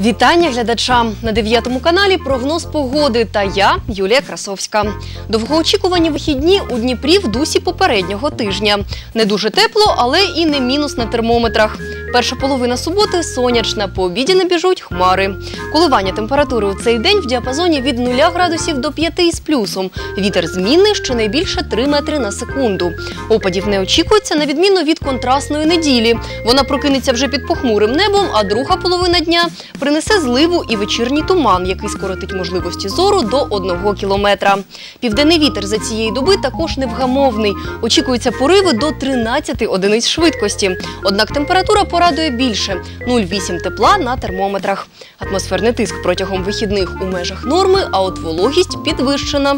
Вітання глядачам на дев'ятому каналі. Прогноз погоди та я, Юлія Красовська. Довгоочікувані вихідні у Дніпрі в дусі попереднього тижня. Не дуже тепло, але і не мінус на термометрах. Перша половина суботи сонячна, по обіді набіжуть хмари. Коливання температури у цей день в діапазоні від 0 градусів до 5 із плюсом. Вітер змінний щонайбільше 3 метри на секунду. Опадів не очікується на відміну від контрастної неділі. Вона прокинеться вже під похмурим небом, а друга половина дня принесе зливу і вечірній туман, який скоротить можливості зору до 1 кілометра. Південний вітер за цієї доби також невгамовний. Очікуються пориви до 13 одиниць швидкості. Однак температура порадує більше 0,8 тепла на термометрах. Атмосферний тиск протягом вихідних у межах норми, а от вологість підвищена.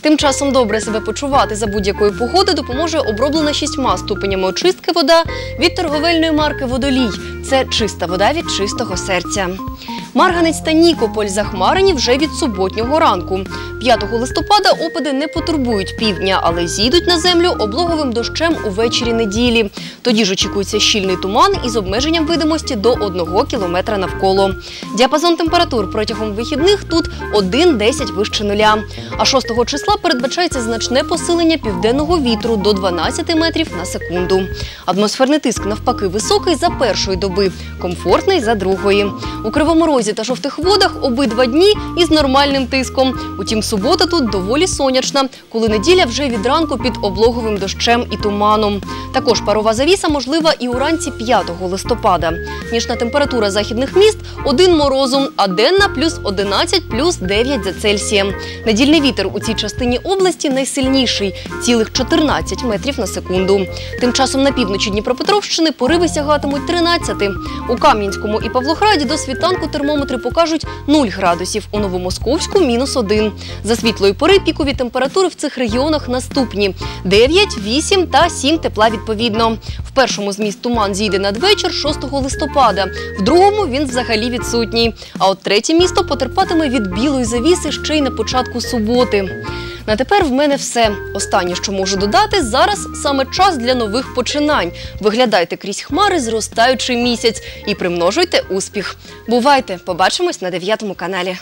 Тим часом добре себе почувати за будь-якої погоди допоможе оброблена шістьма ступенями очистки вода від торговельної марки Водолій. Це чиста вода від чистого серця. Марганець та Нікополь захмарені вже від суботнього ранку. 5 листопада опади не потурбують півдня, але зійдуть на землю облоговим дощем увечері неділі. Тоді ж очікується щільний туман із обмеженням видимості до 1 кілометра навколо. Діапазон температур протягом вихідних тут 1-10 вище нуля. А 6 числа передбачається значне посилення південного вітру до 12 метрів на секунду. Атмосферний тиск навпаки високий за першої доби, комфортний за другої. У Кривому та жовтих водах обидва дні із нормальним тиском. Утім, субота тут доволі сонячна, коли неділя вже від ранку під облоговим дощем і туманом. Також парова завіса можлива і уранці 5 листопада. Нічна температура західних міст 1 морозу, а денна плюс 11, плюс 9 за Цельсієм. Недільний вітер у цій частині області найсильніший – цілих 14 метрів на секунду. Тим часом на півночі Дніпропетровщини пориви сягатимуть 13. У Кам'янському і Павлограді до світанку термометри покажуть 0 градусів, у Новомосковську – мінус 1. За світлої пори пікові температури в цих регіонах наступні – 9, 8 та 7 тепла відповідно. В першому з міст туман зійде надвечір 6 листопада, в другому він взагалі відсутній. А от третє місто потерпатиме від білої завіси ще й на початку суботи. На тепер в мене все. Останнє, що можу додати, зараз саме час для нових починань. Виглядайте крізь хмари, зростаючий місяць і примножуйте успіх. Бувайте! Побачимось на дев'ятому каналі.